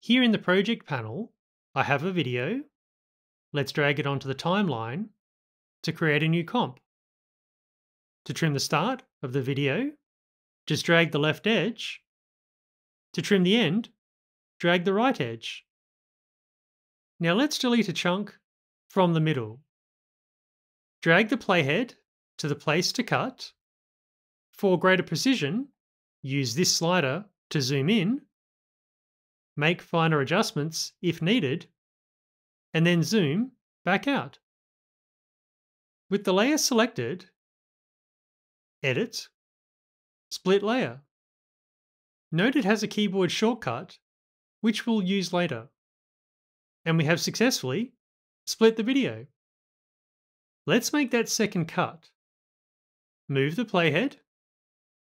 Here in the project panel, I have a video. Let's drag it onto the timeline to create a new comp. To trim the start of the video, just drag the left edge. To trim the end, drag the right edge. Now let's delete a chunk from the middle. Drag the playhead to the place to cut. For greater precision, use this slider to zoom in, make finer adjustments if needed, and then zoom back out. With the layer selected, Edit, Split Layer. Note it has a keyboard shortcut, which we'll use later. And we have successfully split the video. Let's make that second cut. Move the playhead,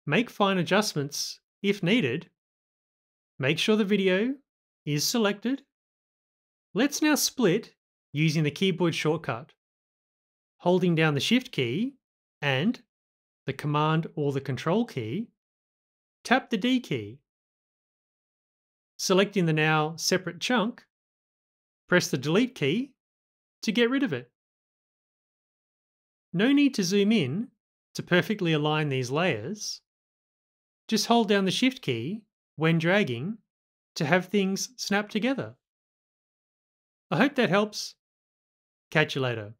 make fine adjustments if needed, make sure the video is selected. Let's now split using the keyboard shortcut, holding down the Shift key and the Command or the Control key, tap the D key. Selecting the now separate chunk, press the Delete key to get rid of it. No need to zoom in to perfectly align these layers. Just hold down the Shift key when dragging to have things snap together. I hope that helps. Catch you later.